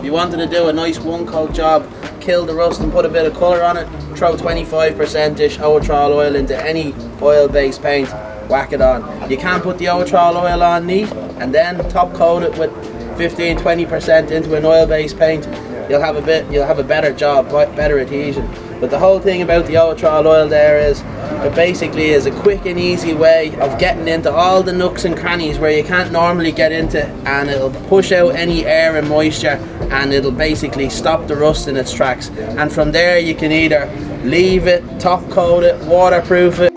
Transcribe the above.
If you wanted to do a nice one coat job, kill the rust and put a bit of colour on it, throw 25%ish Owatrol oil into any oil based paint, whack it on. You can put the Owatrol oil on neat and then top coat it with 15 20% into an oil based paint. You'll have a bit you'll have a better job, better adhesion. But the whole thing about the Owatrol oil there is it basically is a quick and easy way of getting into all the nooks and crannies where you can't normally get into and it'll push out any air and moisture and it'll basically stop the rust in its tracks. And from there you can either leave it, top coat it, waterproof it